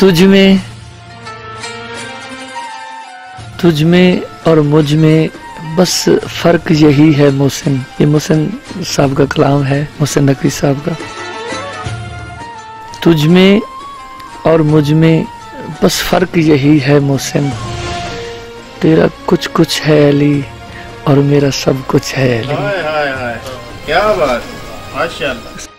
तुझ में तुझ में और मुझमें बस फ़र्क यही है मोहसिन। ये मोहसिन साहब का कलाम है, मोहसिन नकवी साहब का। तुझ में और मुझमें बस फ़र्क यही है मोहसिन। तेरा कुछ कुछ है अली और मेरा सब कुछ है अली। हाय हाय हाय। क्या बात माशाल्लाह।